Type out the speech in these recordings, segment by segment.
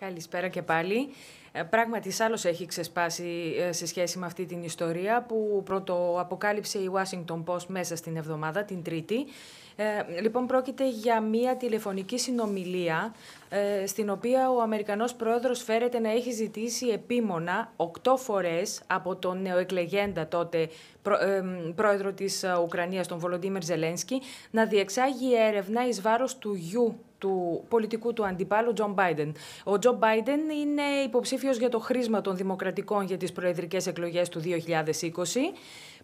Καλησπέρα και πάλι. Ε, πράγματι, σάλος έχει ξεσπάσει ε, σε σχέση με αυτή την ιστορία που πρώτο αποκάλυψε η Washington Post μέσα στην εβδομάδα, την Τρίτη. Ε, λοιπόν, πρόκειται για μία τηλεφωνική συνομιλία ε, στην οποία ο Αμερικανός πρόεδρος φέρεται να έχει ζητήσει επίμονα οκτώ φορές από τον νεοεκλεγέντα τότε πρόεδρο της Ουκρανίας, τον Βολοντίμερ Ζελένσκι, να διεξάγει έρευνα εις βάρος του γιου του πολιτικού του αντιπάλου Τζο Μπάιντεν. Ο Τζο Μπάιντεν είναι υποψήφιος για το χρίσμα των δημοκρατικών για τις προεδρικές εκλογές του 2020.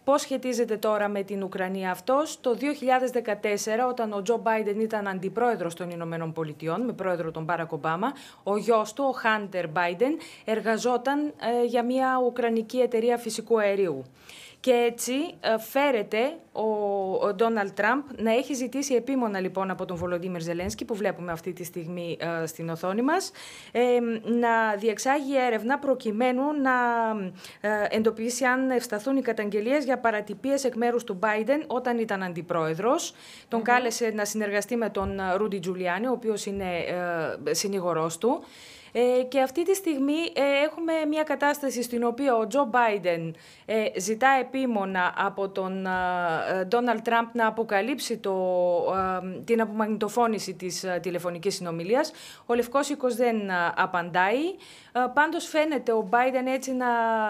Πώς σχετίζεται τώρα με την Ουκρανία αυτός; Το 2014, όταν ο Τζο Μπάιντεν ήταν αντιπρόεδρος των Ηνωμένων Πολιτειών, με πρόεδρο τον Μπάρακ Ομπάμα, ο γιος του, ο Χάντερ Μπάιντεν, εργαζόταν ε, για μια Ουκρανική εταιρεία φυσικού αερίου. Και έτσι ε, φέρεται ο Ντόναλτ Τραμπ να έχει ζητήσει επίμονα λοιπόν από τον Βολοντίμερ Ζελένσκι που βλέπουμε αυτή τη στιγμή ε, στην οθόνη μας ε, να διεξάγει έρευνα προκειμένου να εντοπίσει αν ευσταθούν οι καταγγελίες για παρατυπίες εκ μέρους του Biden όταν ήταν αντιπρόεδρος. Τον κάλεσε να συνεργαστεί με τον Ρούντι Τζουλιάνι ο οποίος είναι συνήγορός του. Ε, και αυτή τη στιγμή ε, έχουμε μια κατάσταση στην οποία ο Τζο Μπάιντεν ε, ζητά επίμονα από τον Ντόναλτ Τραμπ να αποκαλύψει το, την απομαγνητοφώνηση της τηλεφωνικής συνομιλίας. Ο Λευκός Οίκος δεν απαντάει. Πάντως φαίνεται ο Μπάιντεν έτσι να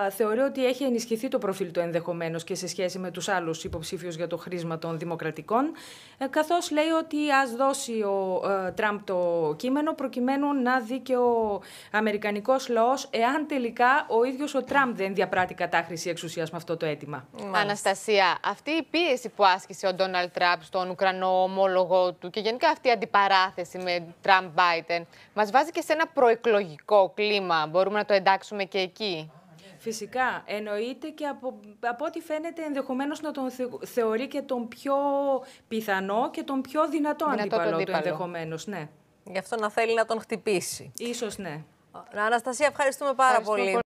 θεωρεί ότι έχει ενισχυθεί το προφίλ του ενδεχομένως και σε σχέση με τους άλλους υποψήφιους για το χρήσμα των δημοκρατικών, καθώς λέει ότι ας δώσει ο Τραμπ το κείμενο προκειμένου να δει και ο Αμερικανικός λαός, εάν τελικά ο ίδιος ο Τραμπ δεν διαπράττει κατάχρηση εξουσίας με αυτό το αίτημα. Αναστασία, αυτή η πίεση που άσκησε ο Ντόναλτ Τραμπ στον Ουκρανό ομόλογο του και γενικά αυτή η αντιπαράθεση με Τραμπ-Μπάιντεν μας βάζει και σε ένα προεκλογικό κλίμα. Μπορούμε να το εντάξουμε και εκεί; Φυσικά. Εννοείται και από, από ό,τι φαίνεται ενδεχομένως να τον θεωρεί και τον πιο πιθανό και τον πιο δυνατό, δυνατό αντίπαλο του ενδεχομένως. Ναι. Γι' αυτό να θέλει να τον χτυπήσει. Ίσως ναι. Αναστασία, ευχαριστούμε πάρα πολύ.